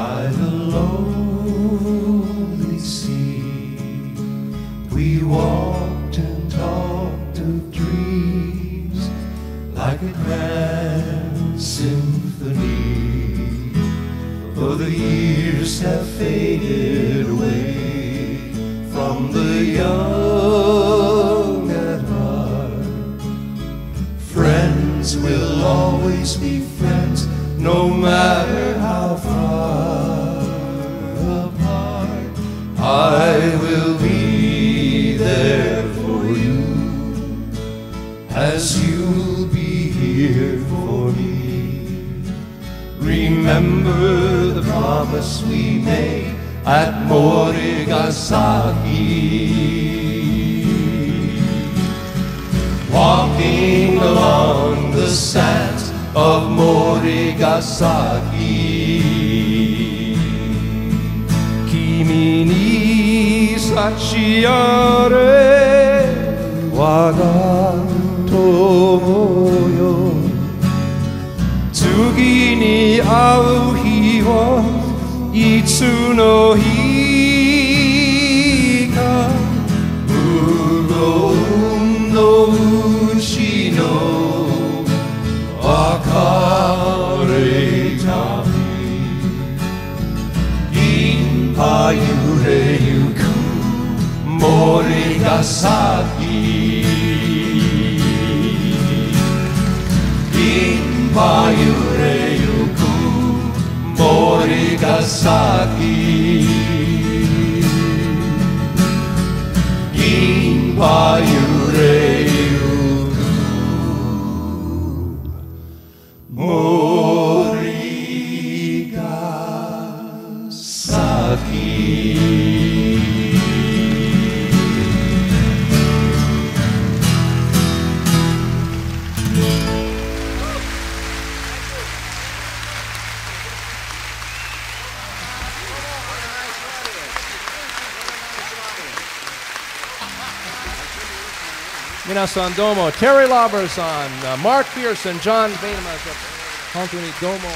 by the lonely sea. We walked and talked of dreams like a grand symphony. Though the years have faded away from the young at heart, friends will always be friends no matter how far. Will be there for you as you'll be here for me. Remember the promise we made at Morigasaki. Walking along the sands of Morigasaki. 사치아래 와가 도모여 죽이니 아우히와 이츠노히가 무거워. sagi Imba jure juku Morigasaki Minasan domo. Terry Lauber-san, uh, Mark Pearson, John Bainema. Hantuni domo.